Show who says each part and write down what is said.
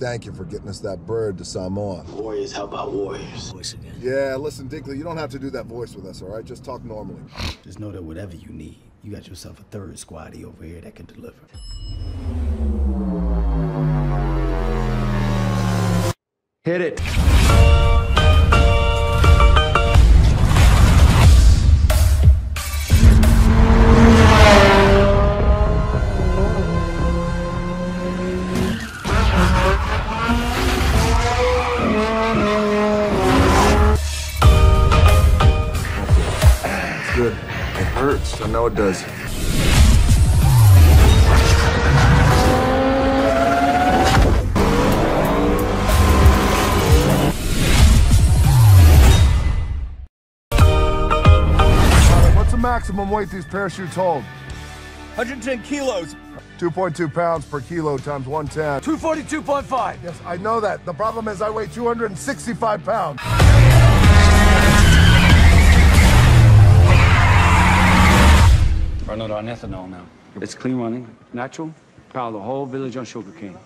Speaker 1: thank you for getting us that bird to Samoa.
Speaker 2: Warriors help out warriors.
Speaker 3: Voice again.
Speaker 1: Yeah, listen, Dinkley, you don't have to do that voice with us, all right? Just talk normally.
Speaker 3: Just know that whatever you need, you got yourself a third squaddy over here that can deliver. Hit it.
Speaker 1: Good. It hurts. I know it does. What's the maximum weight these parachutes hold?
Speaker 4: 110 kilos,
Speaker 1: 2.2 pounds per kilo times 110.
Speaker 4: 242.5.
Speaker 1: Yes, I know that. The problem is I weigh 265 pounds.
Speaker 5: Running on ethanol now. It's clean running, natural, power the whole village on sugarcane.